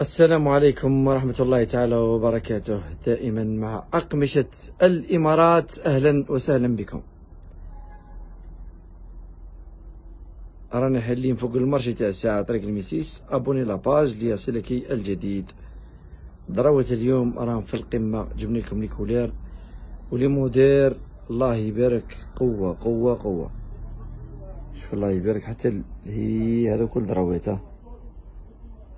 السلام عليكم ورحمة الله تعالى وبركاته. دائما مع أقمشة الإمارات أهلا وسهلا بكم. رانا حالين فوق المرشي تاع الساعة طريق ال mille six abonnez la page ليصلك الجديد. دروة اليوم راهم في القمة. جبنا لكم les couleurs و les modèles الله يبارك. قوة قوة قوة. شوف الله يبارك. حتى هي هذا كل دروات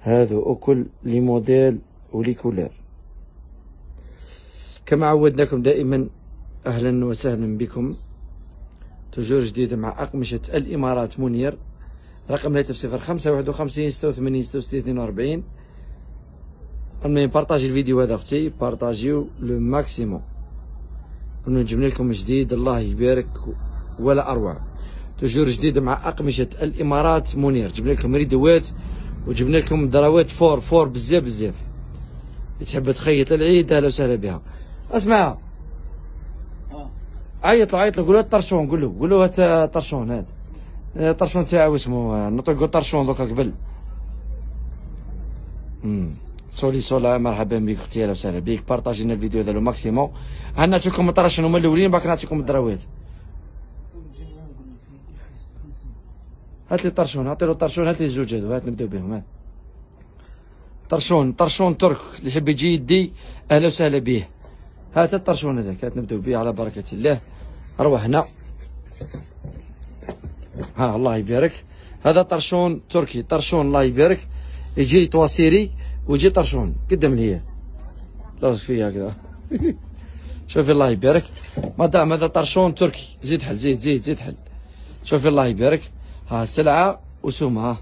هذو أكل les modèles و les couleurs كما عودناكم دائما أهلا وسهلا بكم. toujours جديد مع أقمشة الإمارات منير رقم الهاتف صفر خمسة واحد وخمسين ستة وثمانين ستة وستين اثنين وأربعين. المهم partagez الفيديو هذا أختي بارطاجيو le maximum انه جبنا لكم جديد الله يبارك ولا أروع. تجور جديد مع أقمشة الإمارات منير جبنا لكم ريدوات وجبنا لكم دراوات فور فور بزاف بزاف. تحب تخيط العيد أهلا وسهلا بها. أسمع. عيط له عيط له. قول له طرشون قول له قول له هات طرشون هذا. طرشون تاعو اسمه نطق طرشون دوكا قبل. سولي سولا مرحبا بك أختي أهلا وسهلا بك. بارطاجينا الفيديو هذا لو ماكسيموم. نعطيكم الطرشون هما الأولين بعد نعطيكم الدراوات. هات لي طرشون عطي له طرشون هات لي الزوج هذو هات نبداو بهم هات. طرشون طرشون ترك اللي يحب يجي يدي أهلا وسهلا به. هات الطرشون هذاك هات نبداو به على بركة الله. أروح هنا ها الله يبارك. هذا طرشون تركي طرشون الله يبارك. يجي تواسيري ويجي طرشون قدام ليا لا فيها كذا شوفي الله يبارك. مدام هذا طرشون تركي. زيد حل زيد زيد زيد حل. شوفي الله يبارك. ها سلعة وسومها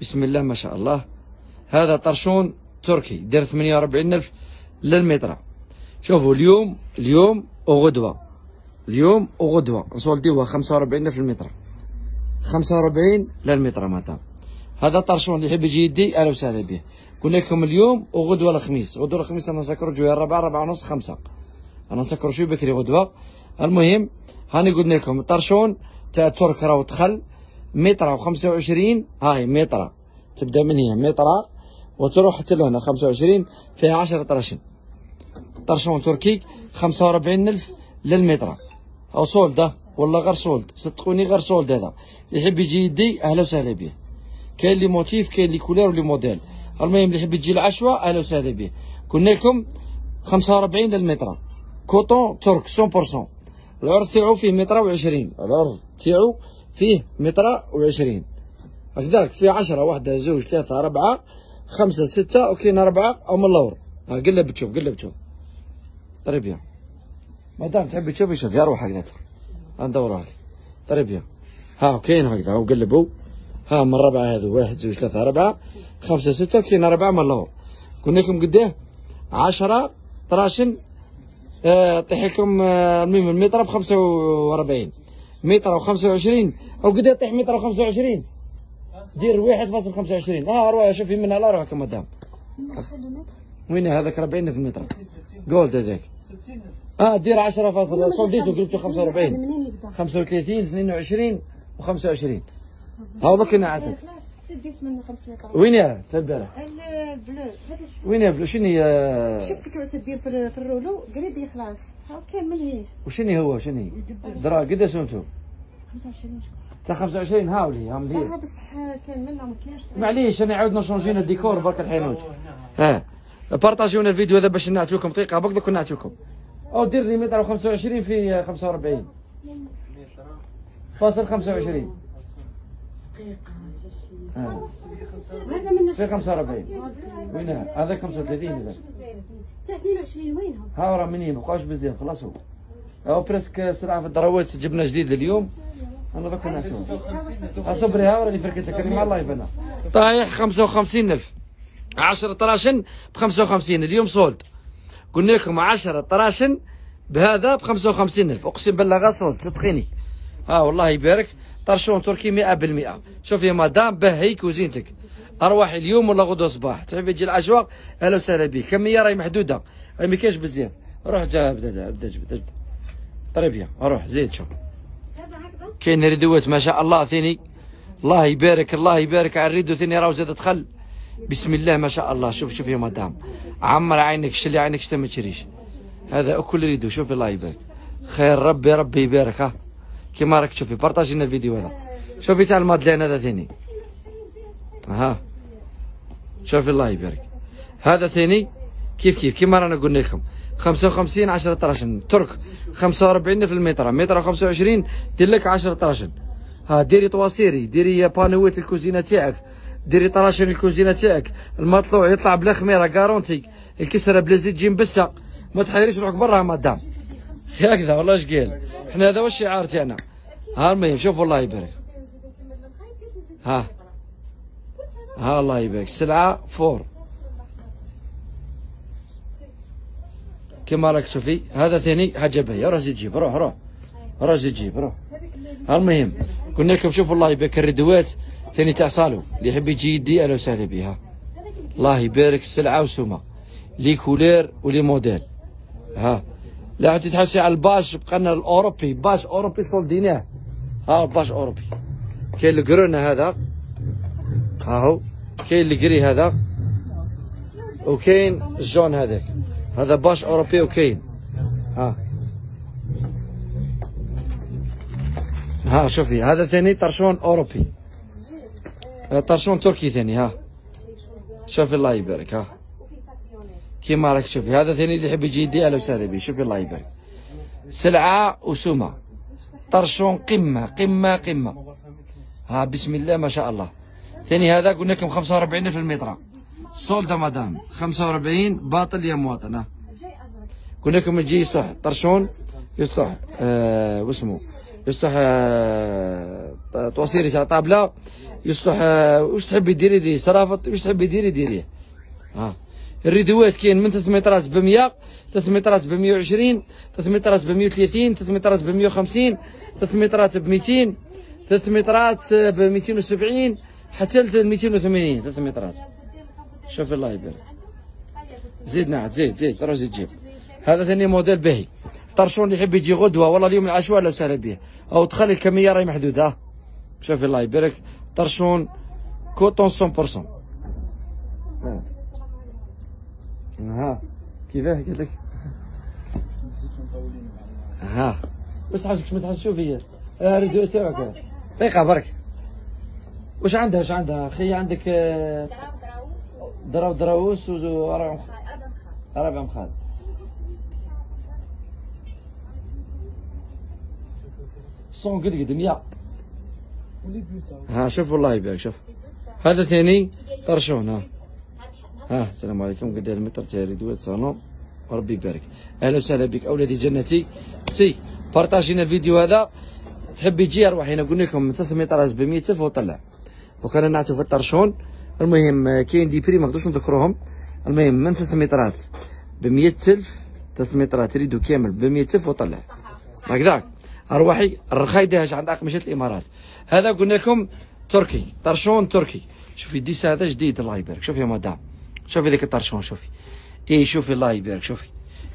بسم الله ما شاء الله. هذا طرشون تركي ثمانية وربعين ألف للمتر. شوفوا اليوم اليوم وغدوة اليوم وغدوة نسولديوها خمسة وربعين ألف المتر خمسة وربعين للمتر مدام هذا طرشون اللي يحب يجي يدي أهلا وسهلا به. قلنا لكم اليوم وغدوة الخميس. غدوة الخميس أنا نسكروا جوية الربعة ربعة ونص خمسة. أنا نسكروا شوي بكري غدوة المهم هاني قلنا لكم طرشون تاع ترك راهو دخل متر وخمسة وعشرين. هاي متر. تبدأ من هنا. متر. وتروح حتى لهنا خمسة وعشرين فيها عشرة طرشن. طرشون تركي. خمسة وربعين ألف للمتر. en solde. والله غير solde. صدقوني غير solde هذا. يحب يجي يدي أهلا وسهلا به كاين les motifs كاين les couleurs و les modèles. المهم اللي يحب يجي العشوة أهلا وسهلا به قلنا لكم خمسة وربعين للمتر. coton turc 100% العرض تاعو فيه متر وعشرين. العرض تاعو فيه متر وعشرين. هكذاك فيه عشرة واحدة زوج ثلاثة أربعة خمسة ستة وكاين أربعة أو من اللور. ها قلب تشوف قلب تشوف؟ طريبيا مادام تحبي تشوفي شوفي روح هكذا ندور لك طريبيا ها كاين هكذا. هو قلبوا ها من ربعة هذو واحد زوج ثلاثة أربعة خمسة ستة وكاين أربعة من اللور. قلنا لكم قداه عشرة طراشن طيح لكم آه المهم المتر ب 45 متر و 25 أو قد يطيح متر و 25 دير 1.25 آه روح شوفي من على روحك مدام. وين هذاك 40 في المتر. جولد هذاك. آه دير 10 فاصل. صديته قلت 45 35 22 و 25 ها بك نعتك ديت منه 500 وين يا البارح؟ البلو وين يا بلو؟ شنو هي؟ شفت كيف تدير في الرولو؟ قريب يخلص ها كاين من هي؟ وشنو هو؟ شنو هي؟ درا قداش أنتم؟ 25 تاع 25 هاولي هم لي بصح منها ما كاينش. معليش أنا عاود نشونجينا الديكور برك الحانوت ها. بارطاجيونا الفيديو هذا باش نعطيكم دقيقة. برك دوك نعطيكم أو دير لي متر 25 في 45 فاصل 25 هذا من في 45 وين هذا 35 هذا تاع 22 وينهم ها راه منين؟ بقاوش بزاف خلاصوا أو بريسك سرعه في الدروات جبنا جديد اليوم. أنا ذاك نعسو. أصبري ها راني فركت لك مع الله يبنى طايح 55000 10 طراشن ب 55 اليوم صولد قلنا لكم 10 طراشن بهذا ب 55000 أقسم بالله غير صولد صدقيني. ها والله يبارك. طرشون تركي 100% شوف يا مدام بهي كوزينتك. أرواح اليوم ولا غدوة صباح. تحب تجي العشواء أهلا وسهلا بك. كميه راهي محدودة؟ راهي ما كاينش بزاف روح جا بدا بدا بدا très bien روح زيد شوف. كاين ريدوات ما شاء الله ثاني. الله يبارك الله يبارك على ال rideau ثاني راهو زاد دخل. بسم الله ما شاء الله. شوف شوف يا مدام. عمر عينك شلي عينك شتا ما تشريش. هذا أكل rideau شوف الله يبارك. خير ربي ربي يبارك ها. كيما راك تشوفي بارطاجينا الفيديو هذا شوفي تاع ال madeleine هذا ثاني ها شوفي الله يبارك هذا ثاني كيف كيف كيما رانا قلنا لكم 55 10 طراشن ترك 45 في المتر متر 25 دير لك 10 طراشن ها ديري طواسيري ديري بانويت الكوزينه تاعك ديري طراشن الكوزينه تاعك المطلوع يطلع بلا خميره garantie الكسره بلا زيت تجي مبسه ما تحيريش روحك برا مدام هكذا والله اش قال؟ إحنا هذا هو الشعار تاعنا ها المهم شوف الله يبارك. ها. ها الله يبارك. سلعة فور. كما راك تشوفي هذا ثاني حاجة باهية روح زيد جيب روح روح. روح زيد جيب روح. المهم قلنا لكم شوفوا الله يبارك. الردوات ثاني تاع صالو اللي يحب يجي يدي أهلا وسهلا بها الله يبارك. السلعة وسومة les couleurs و les modèles. ها. لا عاد تحوسي على ال bâche بقى لنا الأوروبي. bâche أوروبي سولديناه ها bâche أوروبي. كاين القرن هذا. ها هو. كاين ال gris هذا. وكاين ال jaune هذاك. هذا bâche أوروبي وكاين. ها. ها شوفي هذا ثاني torchon أوروبي. طرشون تركي ثاني ها. شوفي الله يبارك ها. كيما راك شوفي هذا ثاني اللي يحب يجي يدي أهلا وسهلا به. شوفي الله يبارك. سلعة وسمة. طرشون قمة قمة قمة. ها بسم الله ما شاء الله. ثاني هذا قلنا لكم 45 في المتر. سولدا مدام 45 باطل يا مواطن. ها. قلنا لكم يجي يصح طرشون يصح آه واسمه يصح آه توصيري تاع طابلة. يصح آه وش تحبي ديري ديري صرافط وش تحبي ديري ديري ها. الريدوات كاين من 3 مترات ب 100 3 مترات ب 120 3 مترات ب 130 3 مترات ب 150 3 مترات ب 200 3 مترات ب 270 حتى ل 280 3 مترات شوف الله يبارك. زيد نعت زيد زيد روح زيد جيب. هذا ثاني موديل باهي. torchon اللي يحب يجي غدوة والله اليوم العشوة أهلا وسهلا به أو تخلي الكمية راهي محدودة. شوف الله يبارك. torchon coton 100% ها. كيفاه؟ قلت لك؟ ها. واش تحسك ما تحسش فيا rideau تاعك. دقيقة برك. واش عندها؟ واش عندها؟ أخي عندك آه، دراو دراوس وربع ربع مخاد صون قد قد 100 ها شوف والله يبارك شوف. هذا ثاني طرشون ها. ها السلام عليكم. قد المتر تاع ريدوات صالون. ربي يبارك. أهلا وسهلا بك أولادي جنتي. أختي بارطاجينا الفيديو هذا. تحبي تجي أروح هنا قلنا لكم من 3 مترات ب 100 ألف وطلع. دوك أنا نعطيو في ال torchon المهم كاين des prix ما نقدرش نذكروهم المهم من 3 مترات ب 100 ألف 3 مترات rideau كامل ب 100 ألف وطلع. هكذاك أرواحي الرخاي داهش عند اقمشه الإمارات. هذا قلنا لكم تركي. torchon تركي. شوفي ديس هذا جديد الله يبارك. شوفي يا مدام. شوفي ذيك ال torchon شوفي. اي شوفي الله يبارك شوفي.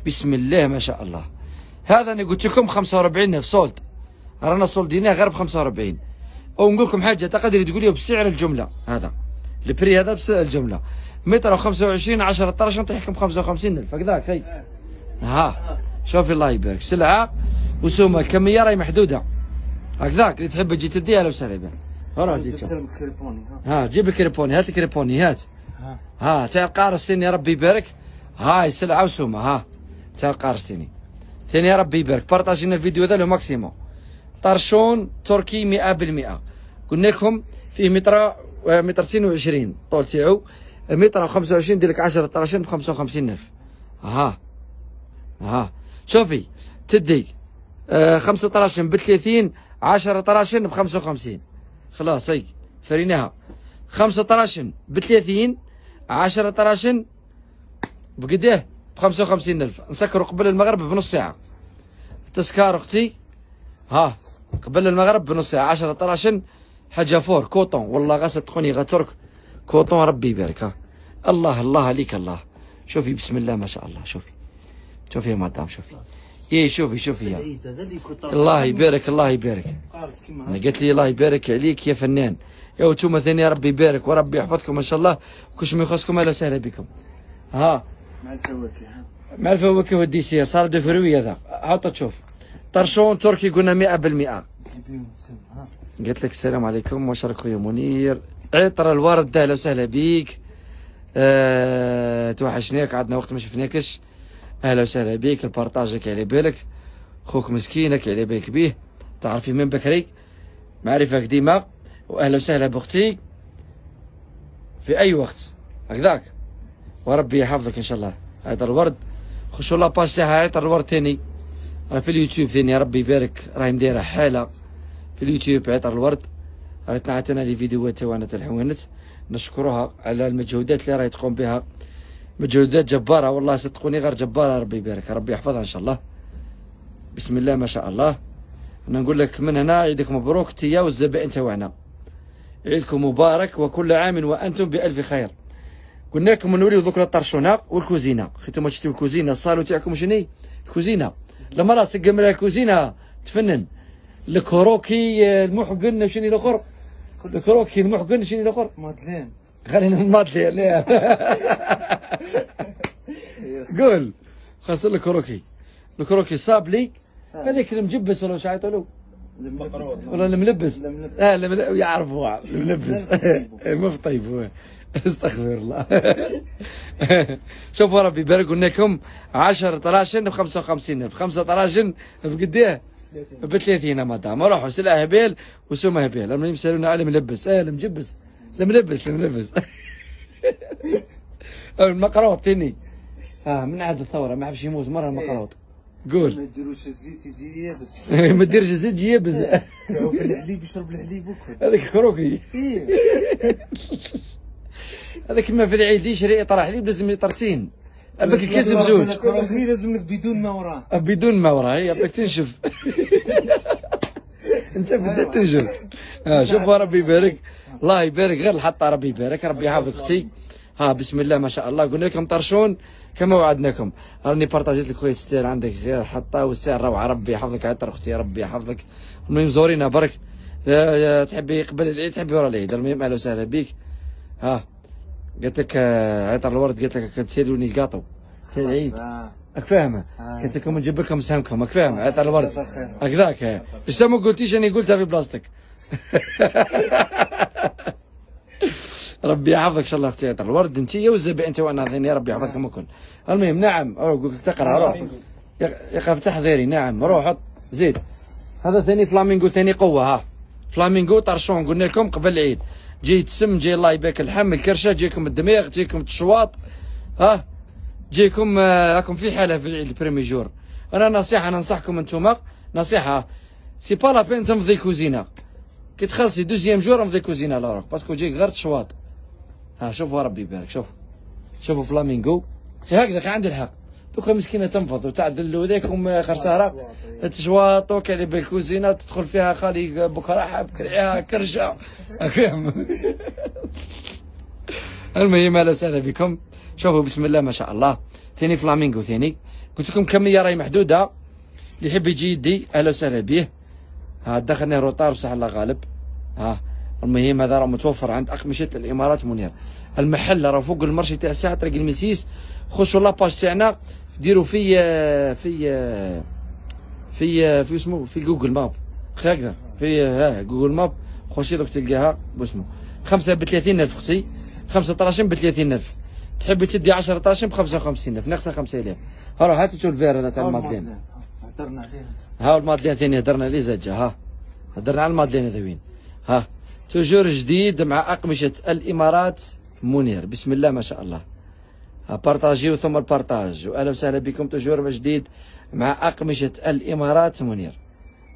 بسم الله ما شاء الله. هذا أنا قلت لكم 45 في solde رانا سولديناه غير ب 45 أو نقول لكم حاجة تقدري تقولي بسعر الجملة هذا. ال prix هذا بسعر الجملة. متر و25 10 طراشن نطيح لكم 55000 هكذاك هي ها. شوفي الله يبارك. سلعة وسومة الكميه راهي محدودة. هكذاك اللي تحب تجي تديها لو زيد شوف. ها. جيب الكريبوني هات الكريبوني هات. ها. تاع القارصتين يا ربي يبارك. هاي سلعه وسومة ها. تاع القارصتين ثاني ربي يبارك. بارطاجينا الفيديو هذا لو ماكسيموم. طرشون تركي 100% قلنا لكم فيه متر مترتين وعشرين. طول تاعو. متر و25 دير لك 10 طراشين ب 55000 ها. ها. شوفي تدي آه خمسة طراشين ب 30 10 طراشين ب 55 خلاص هي فريناها. خمسة طراشين ب 30 10 طراشين بقداه ب 55000 نسكروا قبل المغرب بنص ساعة. تسكار أختي. ها قبل المغرب بنص ساعة. 10 طراشن. حاجة فور كوطون والله غا صدقوني غا ترك كوطون ربي يبارك. ها. الله الله عليك الله. شوفي بسم الله ما شاء الله. شوفي. شوفي يا مدام شوفي. إيه شوفي شوفي يا. الله يبارك الله يبارك. قالت لي الله يبارك عليك يا فنان. يا وأنتم ثاني ربي يبارك وربي يحفظكم إن شاء الله. وكلش ما يخصكم أهلا وسهلا بكم. ها؟ مع الفواكه. مع الفواكه وال dessert salade de fruits هذا. هاو تشوف. torchon تركي قلنا 100% تحبيهم تسمى ها قلت لك السلام عليكم واش راك خويا منير. عطر الورد أهلا وسهلا بيك. أه توحشناك عندنا وقت ما شفناكش. أهلا وسهلا بيك. ال partage على بالك. خوك مسكينك على بالك بيه. تعرفي من بكري؟ معرفة قديمة. واهلا وسهلا باختي في أي وقت. هكذاك. وربي يحفظك إن شاء الله. هذا الورد. خشوا la page تاعها عطر الورد ثاني. راه في اليوتيوب ثاني. ربي يبارك. راهي مديرة حالة. في اليوتيوب عطر الورد. ريتنا عطينا لي فيديوهات تاعنا تاع الحوانت. نشكرها على المجهودات اللي راهي تقوم بها. مجهودات جبارة. والله صدقوني غير جبارة. ربي يبارك. ربي يحفظها إن شاء الله. بسم الله ما شاء الله. أنا نقول لك من هنا عيدك مبروك. تيا والزبائن تاعنا عيدكم مبارك وكل عام وأنتم بألف خير. قلنا لكم نوريو ذوك الطرشونة والكوزينة. خيتو ما تشتيو الكوزينة الصالو تاعكم شني؟ الكوزينة. لما راه تسقم لها الكوزينة تفنن. الكروكي المحقن شنو الأخر؟ الكروكي المحقن شنو الأخر؟ مادلين. خلينا عليها قول. خاص الكروكي. الكروكي صاب لي هذيك المجبس ولا وش عيطوا المقروض ولا الملبس الملبس. آه المل- يعرفوا الملبس طيب هو استغفر الله. شوفوا ربي يبارك لكم. 10 طراشن ب 55 ألف. 5 طراشن بقديه؟ ب 30 مدام. روحوا سلعه هبيل وسومه هبيل. المهم يسالونا على الملبس آه المجبس. الملبس الملبس. المقروط ثاني آه من عاد الثورة ما حبش يموت مرة المقروط ما قول يديروش الزيت يجي يابس. ما ديرش زيت يبز يعوف الحليب يشرب الحليب وكل هذاك كروكي إيه. هذا كما في العيد يشري اطار حليب لازم يطرسين. أباك كيس بزوج. الكروكي لازم بدون ما وراه. بدون ما وراه. هي أباك تنشف. أنت بدات تنشف. آه شوف ربي يبارك. الله يبارك. غير الحطة ربي يبارك. ربي يحفظ أختي. ها بسم الله ما شاء الله. قلنا لكم torchon. كما وعدناكم. راني بارطاجيت لك خويا تستير عندك غير الحطه والسعر روعة. ربي يحفظك عطر أختي ربي يحفظك. المهم زورينا برك. تحبي قبل العيد تحبي ورا العيد. المهم أهلا وسهلا بيك. ها قلت لك آه، عطر الورد قلت لك كتسيروني الكاطو في العيد. آه. راك فاهمة؟ آه. قلت لكم نجيب لكم سهمكم راك فاهم عطر الورد. هكذاك. إيش ما قلتيش أنا قلتها في بلاستيك ربي يحفظك إن شاء الله أختي الورد أنت والزبائن أنت وأنا يا ربي يحفظكم الكل المهم نعم. قلت لك تقرأ روح. يقف تحضيري نعم روح حط. زيد. هذا ثاني فلامينغو ثاني قوة ها. فلامينغو طرشون قلنا لكم قبل العيد. جاي تسم جاي الله يبارك اللحم الكرشة جايكم الدماغ جايكم التشواط ها. جيكم آه، راكم في حالة في العيد ال premier jour. أنا نصيحة ننصحكم أنتم. نصيحة. c'est pas la peine تمضي كوزينه كي تخلصي deuxième jour امضي كوزينه على روحك parce que جيك غير تشواط ها شوفوا ربي يبارك شوفوا. شوفوا فلامينغو. هكذا عندي الحق. دوكا مسكينة تنفض وتعدل له ذاك خساره تشواط وكالي بالكوزينة تدخل فيها خالي بكرة بكرعها كرشه فاهم المهم أهلا وسهلا بكم. شوفوا بسم الله ما شاء الله. ثاني فلامينغو ثاني. قلت لكم كميه راهي محدودة. اللي يحب يجي يدي أهلا وسهلا به. ها دخلنا retard بصح الله غالب. ها. المهم هذا راه متوفر عند اقمشه الامارات منير المحل راه فوق المرشي تاع الساعة طريق المسيس خشوا la page تاعنا ديروا في في في في اسمه في Google Maps هكذا في ها Google Maps خشي دوك تلقاها باسمه خمسة ب 30000 أختي خمسة طراشم ب 30000 تحبي تدي 10 طراشم ب 55000 ناقصه 5000 ها راه هاتي ال vert هذا تاع المادلين هدرنا عليه ها المادلين ثاني هدرنا عليه زجة ها هدرنا على المادلين هذا وين ها toujours جديد مع أقمشة الإمارات منير. بسم الله ما شاء الله. بارطاجيو ثم ال partage. وأهلا وسهلا بكم toujours جديد مع أقمشة الإمارات منير.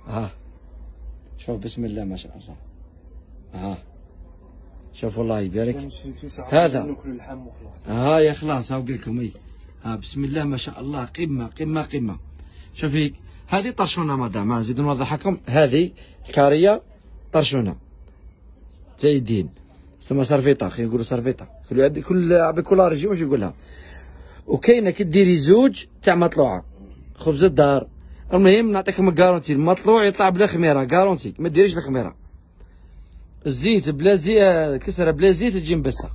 ها شوف بسم الله ما شاء الله. ها شوف الله يبارك. هذا. ها يا خلاص ها لكم إي. ها بسم الله ما شاء الله. قمة قمة قمة. شوفي هذه طرشونة مدام. نزيد نوضحكم هذه كارية طرشونة. زايدين تسمى سرفيطة خلينا نقولوا سرفيطة. كل كل بكل ريجيم واش يقولها. وكاينه كديري زوج تاع مطلوعة. خبز الدار. المهم نعطيكم ال garantie المطلوع يطلع بلا خميرة. garantie ما ديريش الخميره الزيت بلا زيت كسرة بلا زيت تجي مبسه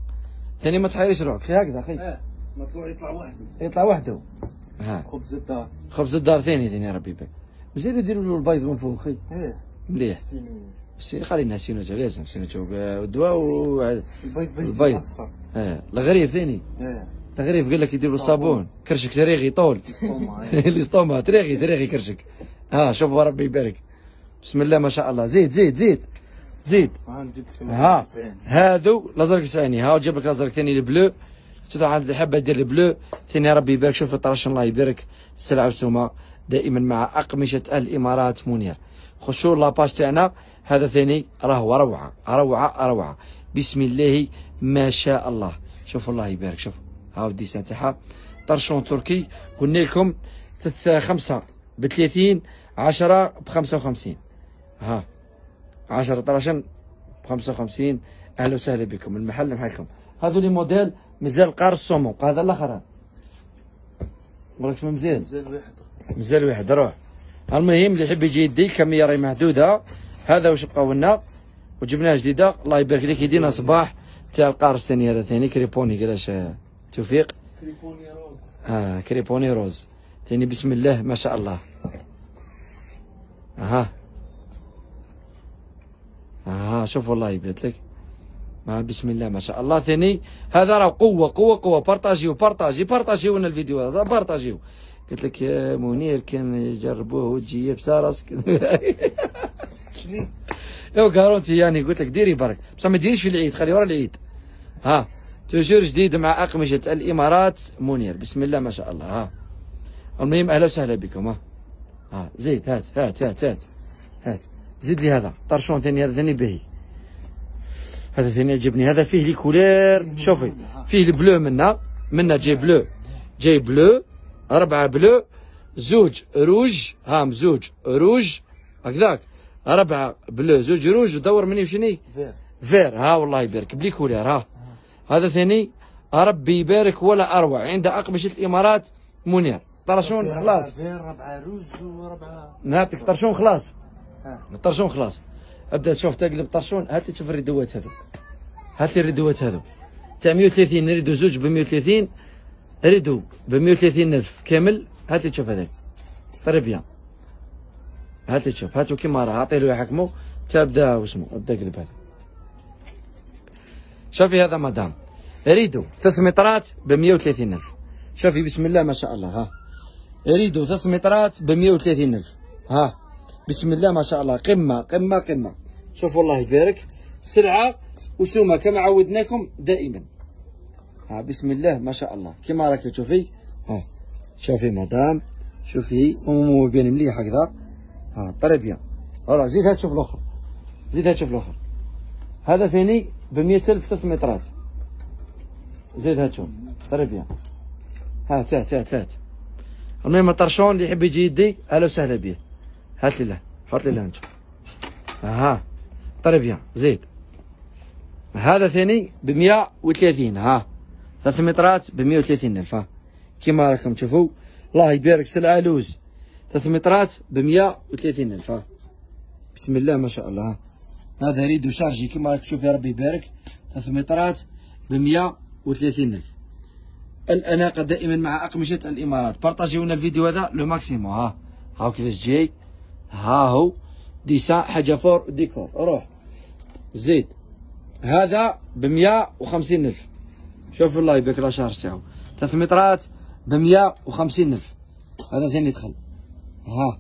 ثاني ما تحيريش روحك. هكذا أخي آه مطلوع يطلع وحده. يطلع وحده. ها. خبز الدار. خبز الدار ثاني ثاني يا ربي. يبارك مزيان نديروا له البيض من فوق أخي إيه. مليح. sinon si خلينا سينوجا لازم سينوجا والدواء و البيض بيض البيض. آه الغريب ثاني. إيه. الغريب قال لك يديروا الصابون. كرشك تريغي طول. ال estomac تريغي تريغي كرشك. ها شوفوا ربي يبارك. بسم الله ما شاء الله. زيد زيد زيد. زيد. ها. هادو الازرق ثاني ها وجاب لك الازرق ثاني ال bleu. تدعو عند اللي حابه دير ال bleu. ثاني ربي يبارك. شوف الطرشون الله يبارك. السلعة والسومة. دائما مع أقمشة الإمارات منير خشوا la page تاعنا هذا ثاني راهو روعه روعة روعة. بسم الله ما شاء الله. شوفوا الله يبارك شوفوا هاو الديسان تاعها طرشون تركي. قلنا لكم خمسة ب 30 10 ب 55 ها. 10 طرشن ب 55 أهلا وسهلا بكم. المحل محلكم هذو لي موديل مازال قار الصومو. هذا الآخر ما مزيان زين واحد. مازال واحد روح. المهم اللي يحب يجي يدي كمية راهي محدودة. هذا واش بقاو لنا وجبناه جديدة. الله يبارك لك. يدينا صباح تاع القارص ثاني هذا ثاني. crêpe uni آه، توفيق؟ crêpe uni rose آه crêpe uni rose. ثاني بسم الله ما شاء الله. أها. أها شوف والله يبارك لك. آه بسم الله ما شاء الله. ثاني هذا راه قوة قوة قوة. بارطاجيو بارطاجي بارطاجيو لنا الفيديو هذا بارطاجيو. قلت لك منير كان يجربوه وتجي يابسه راسك. شنو يو garantie يعني قلت لك ديري برك. بصح ما ديريش في العيد خلي ورا العيد. ها toujours جديد مع أقمشة الإمارات. منير بسم الله ما شاء الله ها. المهم أهلا وسهلا بكم ها. ها زيد هات هات هات هات هات. زيد لي هذا طرشون ثاني هذا ثاني باهي هذا ثاني عجبني هذا فيه les couleurs. شوفي فيه ال bleu منا منا جاي bleu. جاي bleu. أربعة bleu زوج روج هام زوج روج هكذاك. أربعة bleu زوج روج ودور مني وشني؟ vert. vert. ها والله يبارك ب les couleurs ها. هذا ثاني ربي يبارك ولا أروع. عند أقمشة الإمارات منير. طرشون خلاص. vert ربعة rose وربعة. نعطيك طرشون خلاص. ها. الطرشون خلاص. أبدأ تشوف تقلب طرشون. هات تشوف الريدوات هذو هات لي الريدوات هذو تاع 130 rideau زوج ب 130 rideau ب 130 ألف كامل هات لي تشوف هذاك. très bien هات لي تشوف هاتو كيما راه عطي له يحكمو تبدا واسمو ابدا قلب هذا. شوفي هذا مدام. rideau ثلاث مترات ب 130 ألف. شوفي بسم الله ما شاء الله ها. rideau ثلاث مترات ب 130 ألف. ها. بسم الله ما شاء الله. قمة قمة قمة. شوفوا الله يبارك. سلعة وسومة كما عودناكم دائما. بسم الله ما شاء الله كما راك تشوفي ها شوفي مدام شوفي مو بين مليح هكذا ها très bien voilà زيد هاد شوف الآخر زيد هاد شوف الآخر هذا ثاني ب 100000 ثلاث مترات زيد هاد شوف très bien هات هات هات هات المهم الطرشون اللي يحب يجي يدي أهلا وسهلا به هات لي له حط لي له انت أها très bien زيد هذا ثاني ب 130 ها ثلاث مترات ب 130 الف كيما راكم تشوفوا الله يبارك سلعه لوز ثلاث مترات ب 130 الف بسم الله ما شاء الله. هذا rideau chargé كيما راك تشوف يا ربي يبارك. ثلاث مترات ب 130 الف الأناقة دائما مع أقمشة الإمارات. بارطاجيو لنا الفيديو هذا le maximum. ها. هاو كيفاش جاي؟ ها هو. dessin حاجة fort ديكور. روح. زيد. هذا ب 150 الف شوف الله يبارك la charge تاعو 3 مترات ب 150 ألف. هذا ثاني يدخل. ها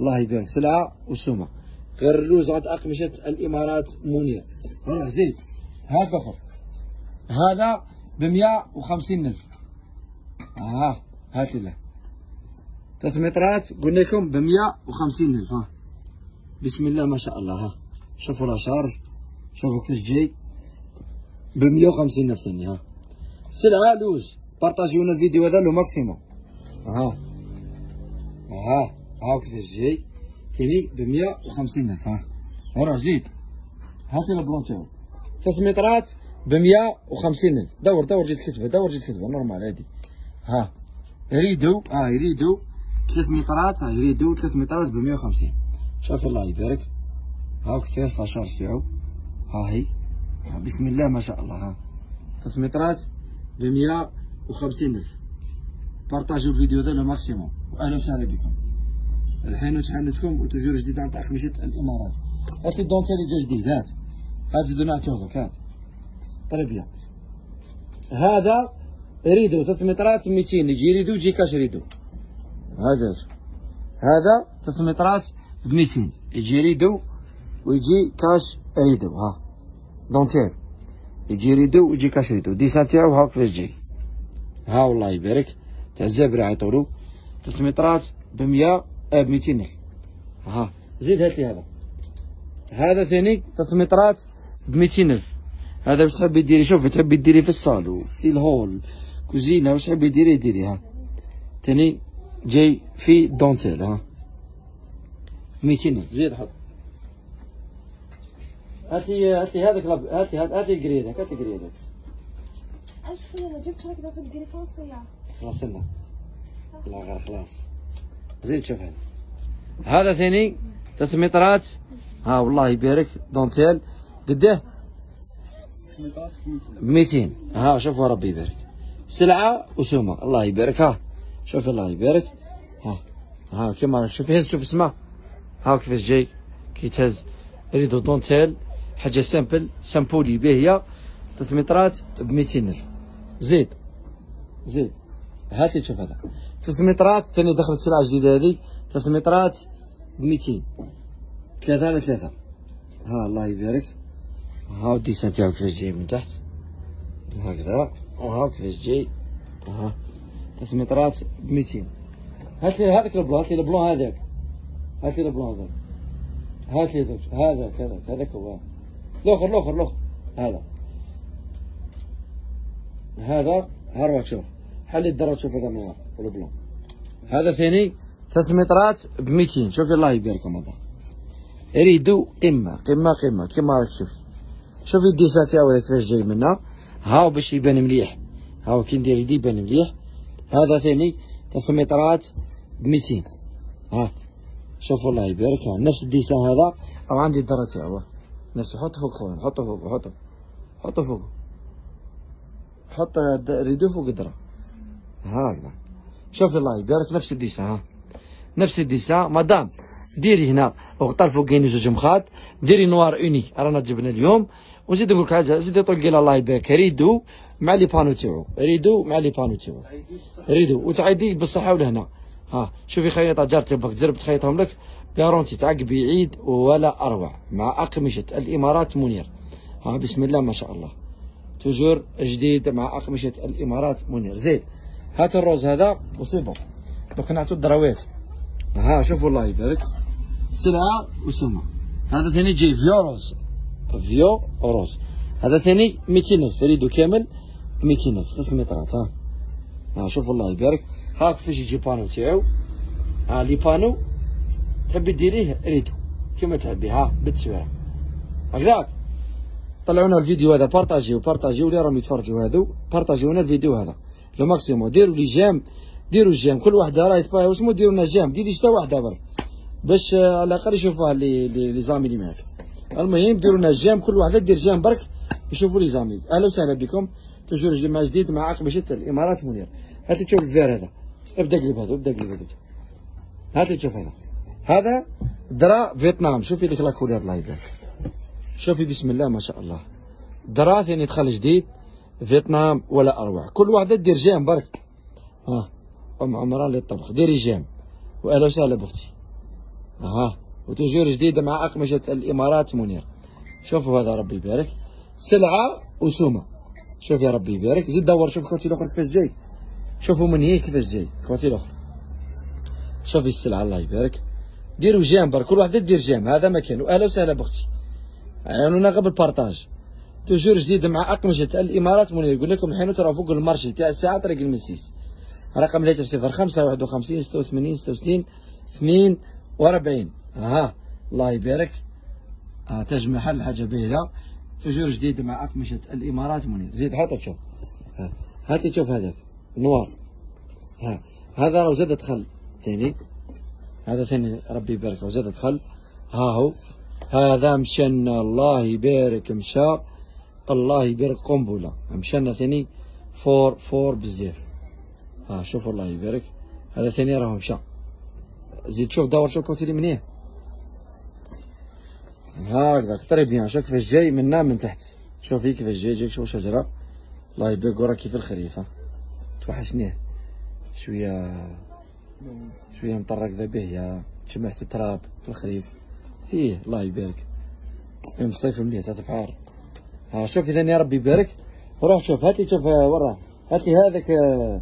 الله يبارك. سلعة وسومة. غير اللوز عند أقمشة الإمارات منير روح زيد هات اخر هذا ب 150 ألف. ها هات له. ثلاث مترات قلنا لكم ب 150 ألف. ها. بسم الله ما شاء الله. ها. شوفوا لا شارج شوفوا كيفاش جاي. ب 150 ألف ثاني ها. سلعة لوز بارطاجيونا الفيديو هذا لو ماكسيموم ها ها ها كيفاش جاي ثاني ب 150 الف ها روح زيد هاتي البلون تاعو ثلاث مترات ب 150 الف دور دور جيت كتبه دور جيت كتبه نورمال هادي ها يريدو آه يريدو ثلاث مترات يريدوا ثلاث مترات ب 150 شوف الله يبارك هاو كيف فاشار تاعو ها هي بسم الله ما شاء الله ها ثلاث مترات ب 150 ألف. بارطاجيو الفيديو هذا لو ماكسيموم واهلا وسهلا بكم. الحين وتحنتكم وتجور جديد عن طريق مشيت الإمارات. هات اللي جا جديد. هات. هات زيدو نعطوه هات. bien هذا rideau ثلاث مترات 200 يجي rideau يجي cache rideau. هذا. هذا ثلاث مترات ب 200 يجي rideau ويجي cache rideau. ها. دونتيل يجي rideau ويجي cache rideau dessin تاعو هاك كيفاش جاي؟ ها والله يبارك. تاع الزبرة عيطولو. ثلاث مترات ب 100 ب 200 ألف ها زيد هات لي هذا. هذا ثاني ثلاث مترات ب 200 ألف هذا واش تحبي ديري؟ شوفي تحبي ديري في الصالو في ال hall كوزينة واش تحبي ديري؟ ديري ها. ثاني جاي في دونتيل ها. 200 ألف زيد حط. هاتي هاتي هذاك هاتي هاتي قريدك هاتي قريدك إيش فينا ما جبت لك داخل الجريفانسية خلاص لنا لا غير خلاص. زيد شوف هذا. هذا ثاني ثلاث مترات ها والله يبارك. دونتيل. قديه ب 200 ها شوفوا ربي يبارك. سلعة وسومة. الله يبارك. ها شوف الله يبارك. ها ها كيما راك شوف هز شوف اسمه. ها كيفاش جاي كي تهز. rideau dentelle. حاجة simple simple وباهية ثلاث مترات ب 200 ألف. زيد. زيد. هات لي شوف هذا. ثلاث مترات ثاني دخلت سلعة جديدة هذيك ثلاث مترات ب 200 ثلاثة على ثلاثة ها الله يبارك. ها الديسان تاعو كيفاش جاي من تحت. هكذا. وها كيفاش جاي. ها. ثلاث مترات ب 200 هات لي هذاك البلون هات لي البلون هذاك. هات لي البلون هذاك. هات لي هذاك. هذاك هذاك هذاك هو. الآخر الآخر الآخر هذا. هذا هروة شوف. حل الدرج شوف هذا النوار والبلون هذا ثاني ثلاث مترات ب 200 شوفي الله يباركم هذا. يريدوا قمة قمة قمة. كما راك تشوفي شوفي الديسا تاعو كيفاش جاي منا. هاو باش يبان مليح. هاو كي ندير يدي يبان مليح. هذا ثاني ثلاث مترات ب 200 ها. شوفوا الله يبارك. نفس ال dessin هذا. أو عندي ال drap تاعو نفسه حطه فوق خويا حطه فوق حطه حطه فوق. حط rideau فوق ال drap هكذا شوف الله يبارك نفس ال dessin ها. نفس ال dessin madame ديري هنا وغطال فوقين زوج مخاد ديري noir uni. رانا جبنا اليوم. وزيد نقول لك حاجة زيد طلقي له الله يبارك. rideau مع les panneaux تاعو rideau مع les panneaux تاعو rideau وتعيدي بالصحة ولهنا. ها شوفي خياطة جارتي بك تزرب تخيطهم لك. garantie تعقب بعيد ولا أروع. مع أقمشة الإمارات منير. ها بسم الله ما شاء الله. toujours جديد مع أقمشة الإمارات منير. زيد هات ال rose هذا وصيبه. دوك نعطو الدراوات ها شوفوا الله يبارك. سلعة وسمة. هذا ثاني جاي vieux rose. vieux rose. هذا ثاني 200 ألف. rideau كامل؟ 200 ألف. ثلاث مترات ها. ها شوفوا الله يبارك. ها كيفاش يجي panneau تاعو. ها les panneaux تحبي ديريه rideau كيما تحبي. ها بالتصويرة هكذاك. طلعونا الفيديو هذا بارطاجيو بارطاجيو اللي راهم يتفرجوا هذو. بارطاجيونا الفيديو هذا. le maximum. ديروا les j'aime. ديروا ال j'aime كل وحده راهي تباهي واسمو ديروا لنا j'aime. ديري حتى وحده برك باش على الأقل يشوفوها لي les amis اللي معاك. المهم ديروا لنا j'aime. كل وحده دير j'aime برك. يشوفوا les amis. أهلا وسهلا بكم. toujours جمع جديد مع أقمشة الإمارات منير. هاتي تشوف ال vert هذا. ابدأ قلب هذا ابدأ قلب هذا. هاتي تشوف هذا. هذا drap فيتنام. شوفي ديك la couleur الله يبارك شوفي بسم الله ما شاء الله. drap ثاني يدخل جديد فيتنام ولا أروع. كل واحدة دير j'aime برك. ها أم عمران للطبخ ديري j'aime. واهلا وسهلا باختي ها و toujours جديدة مع أقمشة الإمارات منير. شوفوا هذا ربي يبارك. سلعة وسومة. شوف يا ربي يبارك. زيد دور. شوف côté الأخر كيفاش جاي. شوفوا من هي كيفاش جاي. côté الأخر. شوفي السلعة الله يبارك. ديروا j'aime برك كل واحدة دير j'aime. هذا مكان وأهلا وسهلا باختي عيوننا قبل partage toujours جديد مع أقمشة الإمارات. منير يقول لكم الحين ترى فوق ال marché تاع الساعة طريق المسيس. رقم الهاتف صفر خمسة واحد وخمسين ستة وثمانين ستة وستين اثنين وأربعين. ها الله يبارك. ها تاج محل حاجة باهية توجور جديد مع أقمشة الإمارات. منير زيد حط تشوف ها هاتي تشوف هذاك. نوار. ها هذا لو زاد دخل ثاني هذا ثاني ربي يبارك وزاد دخل ها هو هذا مشنا الله يبارك مشى الله يبارك قنبلة. مشنا ثاني fort fort بزاف. ها شوفوا الله يبارك. هذا ثاني راه مشى زيد شوف دور شوف côté منيه هكذا très bien. شوف كيفاش جاي منا من تحت. شوفي كيفاش جاي جايك شوف شجرة. الله يبارك. ورا كيف الخريف ها توحشنيه شوية. شوية مطرق ذا يا شمعت التراب في الخريف. إيه الله يبارك. يوم الصيف مليح تحت البحر ها شوف اذا يا ربي يبارك. روح شوف هاتي شوف وراه هاتي هذاك آه،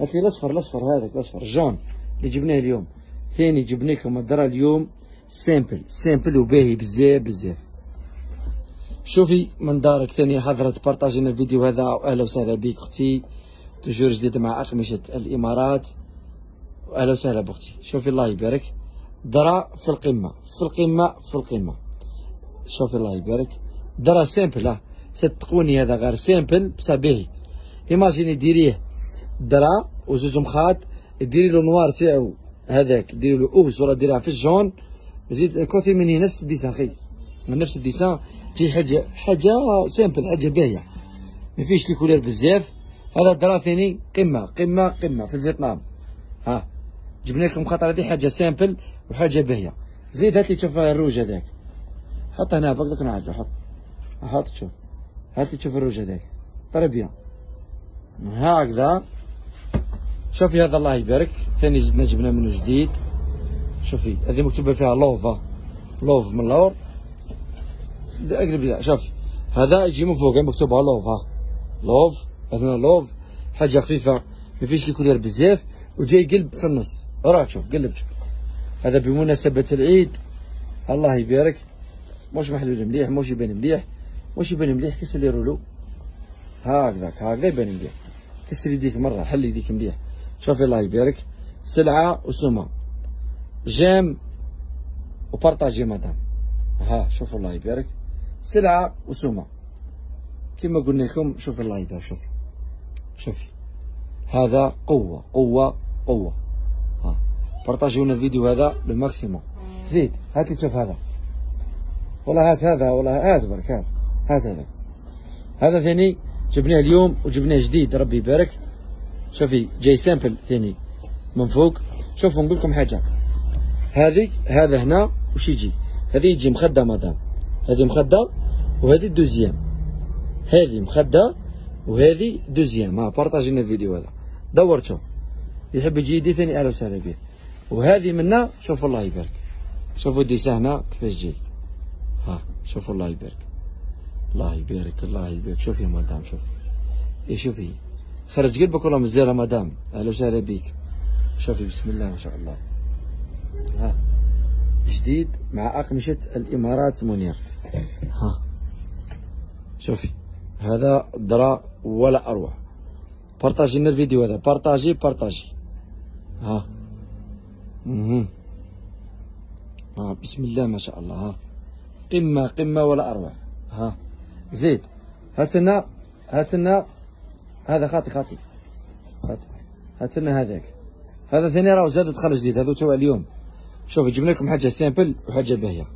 هاتي الأصفر الأصفر هذاك الأصفر. ال jaune اللي جبناه اليوم. ثاني جبنا لكم ال drap اليوم. simple simple وباهي بزاف بزاف. شوفي من دارك ثاني حضرت بارطاجينا الفيديو هذا. أهلا وسهلا بك أختي. toujours جديد مع أقمشة الإمارات. أهلا وسهلا باختي شوفي الله يبارك. drap في القمة في القمة في القمة. شوفي الله يبارك. drap simple آه صدقوني هذا غير simple باهي. ايماجيني ديريه drap وزوج مخاد ديري له noir تاعو هذاك ديري له اوس ولا ديرها في ال jaune زيد côté مني نفس ال dessin خي من نفس ال dessin تجي حاجة حاجة simple حاجة باهية. ما فيش les couleurs بزاف. هذا drap ثاني قمة قمة قمة. في فيتنام ها. جبنا لكم خاطر هذه حاجة simple وحاجة باهية. زيد هاتي تشوف الروج هذاك. حط هنا بقلك نعدل حط. حط شوف. هاتي تشوف الروج هذاك. très bien هكذا. شوفي هذا الله يبارك. ثاني زدنا جبنا منه جديد. شوفي هذه مكتوبة فيها love ها. love من اللور اقلب لا شوفي هذا يجي من فوق مكتوبة love ها love هذا love. حاجة خفيفة ما فيش les couleurs بزاف وجاي قلب في النص. راك شوف قلب شوف. هذا بمناسبة العيد. الله يبارك. مش محلول مليح مش يبان مليح. مش يبان مليح كيس اللي رولو. هكذاك هكذا يبان مليح. كسر يديك مرة حل يديك مليح. شوفي الله يبارك. سلعة وسمة. j'aime و partagez madame. ها شوفوا الله يبارك. سلعة وسمة. كما قلنا لكم شوفي الله يبارك شوفي شوفي هذا قوة قوة قوة. partagi ونا الفيديو هذا لل maximum زيد هات لي تشوف هذا. والله هات هذا والله هات برك هات. هات هذا. هذا ثاني جبناه اليوم وجبناه جديد ربي يبارك. شوفي جاي simple ثاني من فوق. شوفوا نقول لكم حاجة. هذه هذا هنا وش يجي؟ هذه يجي مخدة مدام هذه مخدة وهذه دوزيام. هذه مخدة وهذه دوزيام. ها بارطاجينا الفيديو هذا. دور شوف يحب يجي يدي ثاني أهلا وسهلا به وهذه منا شوفوا الله يبارك. شوفوا ديسا هنا كيفاش جاي. ها شوفوا الله يبارك. الله يبارك الله يبارك. شوفي مدام شوفي إيه شوفي خرج قلبك والله مزيرة مدام؟ أهلا وسهلا بيك. شوفي بسم الله ما شاء الله. ها جديد مع أقمشة الإمارات منير. ها شوفي هذا درا ولا أروع. بارطاجي لنا الفيديو هذا. بارطاجي بارطاجي. ها. مهم. ها بسم الله ما شاء الله ها. قمة قمة ولا أروع. ها. زيد هات لنا هات لنا هذا خاطي خاطي. خاطي. هات لنا هذاك. هذا ثاني راه زاد دخل جديد هذا تبع اليوم. شوف جبنا لكم حاجة سامبل وحاجة باهية.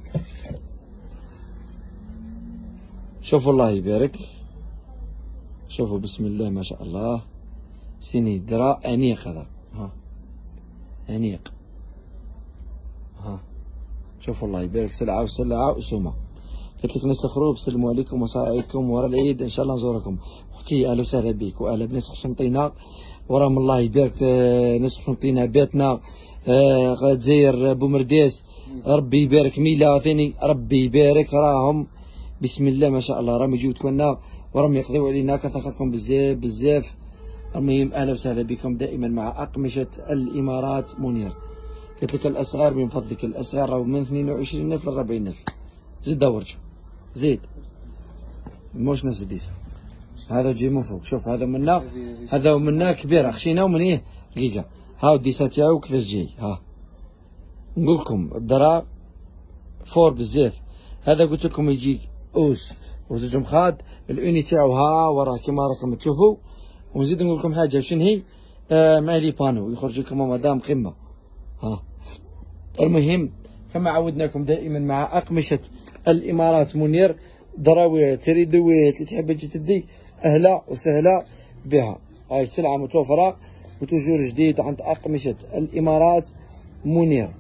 شوفوا الله يبارك. شوفوا بسم الله ما شاء الله. سيني درا أنيق هذا. ها. أنيق. ها شوفوا الله يبارك سلعة وسلعه وسومه قلت لك الناس الأخرى بسلموا عليكم عليكم ورا العيد إن شاء الله نزوركم. أختي أهلا وسهلا بك وأهلا بناس قسنطينه وراهم الله يبارك آه، ناس قسنطينه باتنا آه، جزائر بومرداس ربي يبارك ميلا ثاني ربي يبارك راهم. بسم الله ما شاء الله راهم يجيو تكونا وراهم يقضيو علينا. كثقتكم بزاف بزاف. المهم أهلا وسهلا بكم دائما مع أقمشة الإمارات منير. قلت لك الاسعار من فضلك الاسعار راهو من 22000 ل 40000 زيد دور شوف زيد. موش نفس الديسة. هذا جاي من فوق. شوف هذا منا هذا منا كبير. خشينا من إيه؟ دقيقة ها الديسة تاعو كيفاش جاي؟ ها. نقول لكم الدرا فور بزاف. هذا قلت لكم يجي أوس. وزوج مخاد الأوني تاعو ها وراه كيما راكم تشوفوا. ونزيد نقول لكم حاجة شنو هي؟ آه مع les panneaux. يخرج لكم مدام قمة. المهم كما عودناكم دائما مع أقمشة الإمارات منير ضراوية تريدوية اللي تحب تدي أهلا وسهلا بها. هاي السلعة متوفرة و toujours جديد عند أقمشة الإمارات منير.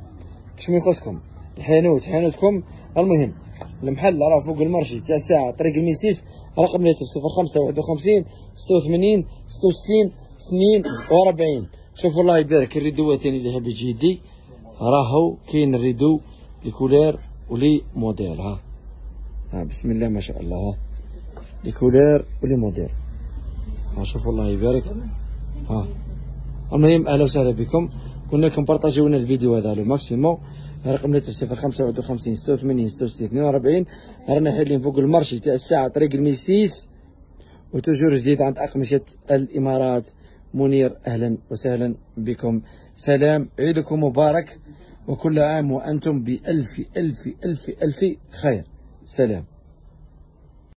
شنو يخصكم؟ الحانوت حانوتكم. المهم المحل راه فوق ال marché تاع ساعة طريق الميسيس رقم صفر خمسة واحد وخمسين ستة وثمانين ستة وستين اثنين وربعين شوف الله يبارك الريدوات اللي ذهب جدي راهو كاين ال rideau les couleurs و les modèles ها. ها بسم الله ما شاء الله ها. les couleurs و les modèles. ها شوف الله يبارك. ها. المهم أهلا وسهلا بكم. كنا كن partagi و لنا الفيديو هذا le maximum رقم الهاتف صفر خمسة واحد وخمسين ستة وثمانين ستة وستين اثنين وربعين رانا حالين فوق ال marché تاع الساعة طريق الميسيس. و toujours جديد عند أقمشة الإمارات. منير أهلا وسهلا بكم. سلام عيدكم مبارك وكل عام وأنتم بألف ألف ألف ألف خير. سلام.